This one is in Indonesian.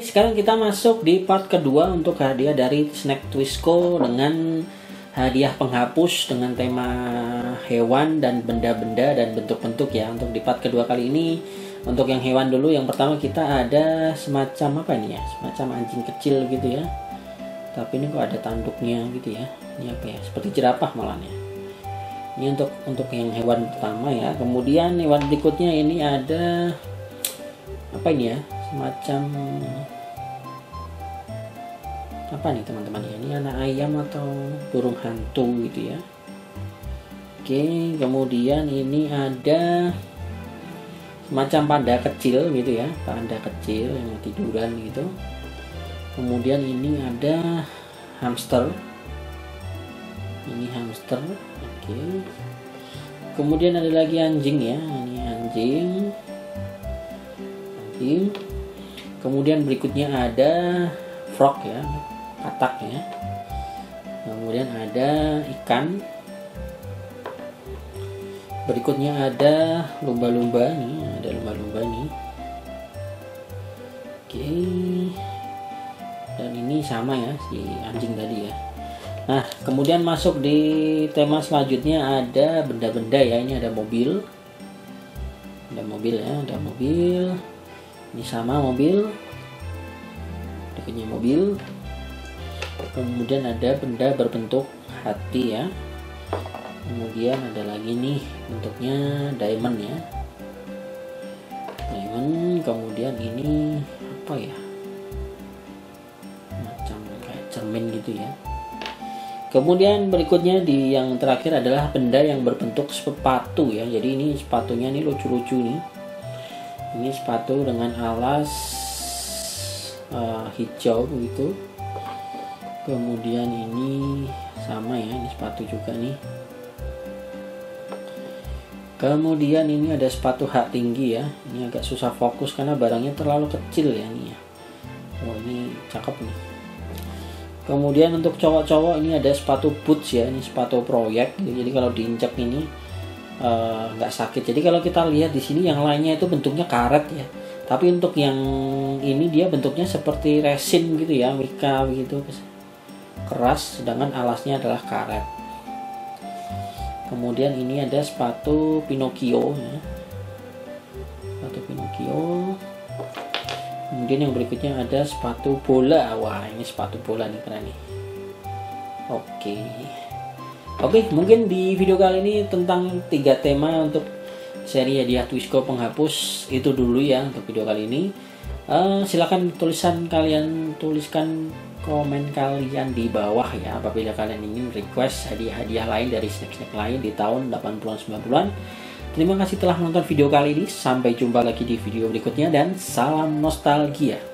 sekarang kita masuk di part kedua untuk hadiah dari Snack Twisco dengan hadiah penghapus dengan tema hewan dan benda-benda dan bentuk-bentuk ya. Untuk di part kedua kali ini untuk yang hewan dulu yang pertama kita ada semacam apa ini ya? Semacam anjing kecil gitu ya. Tapi ini kok ada tanduknya gitu ya. Ini apa ya? Seperti jerapah malahnya. Ini untuk untuk yang hewan pertama ya. Kemudian hewan berikutnya ini ada apa ini ya? Semacam apa nih teman-teman ya? Ini anak ayam atau burung hantu gitu ya? Oke kemudian ini ada semacam panda kecil gitu ya. Panda kecil yang tiduran gitu. Kemudian ini ada hamster. Ini hamster oke. Kemudian ada lagi anjing ya. Ini anjing. Anjing kemudian berikutnya ada frog ya katak ya kemudian ada ikan. Berikutnya ada lumba-lumba nih ada lumba-lumba nih. Oke. Dan ini sama ya si anjing tadi ya. Nah kemudian masuk di tema selanjutnya ada benda-benda ya ini ada mobil. Ada mobil ya ada mobil ini sama mobil. Punya mobil. Kemudian ada benda berbentuk hati ya. Kemudian ada lagi nih bentuknya diamond ya. Diamond kemudian ini apa ya? Macam kayak cermin gitu ya. Kemudian berikutnya di yang terakhir adalah benda yang berbentuk sepatu ya. Jadi ini sepatunya ini lucu-lucu nih ini sepatu dengan alas uh, hijau begitu. Kemudian ini sama ya ini sepatu juga nih. Kemudian ini ada sepatu hak tinggi ya. Ini agak susah fokus karena barangnya terlalu kecil ya ini ya. Oh ini cakep nih. Kemudian untuk cowok-cowok ini ada sepatu boots ya ini sepatu proyek. Jadi kalau diinjak ini nggak uh, sakit. Jadi kalau kita lihat di sini yang lainnya itu bentuknya karet ya. Tapi untuk yang ini dia bentuknya seperti resin gitu ya mika begitu. Keras sedangkan alasnya adalah karet. Kemudian ini ada sepatu Pinocchio ya. sepatu Pinocchio. Kemudian yang berikutnya ada sepatu bola. Wah ini sepatu bola nih keren nih. Oke oke mungkin di video kali ini tentang tiga tema untuk seri hadiah Twisco penghapus. Itu dulu ya untuk video kali ini. Uh, silakan tulisan kalian tuliskan komen kalian di bawah ya. Apabila kalian ingin request hadiah-hadiah lain dari snack-snack lain di tahun 80-an 90-an terima kasih telah menonton video kali ini. Sampai jumpa lagi di video berikutnya. Dan salam nostalgia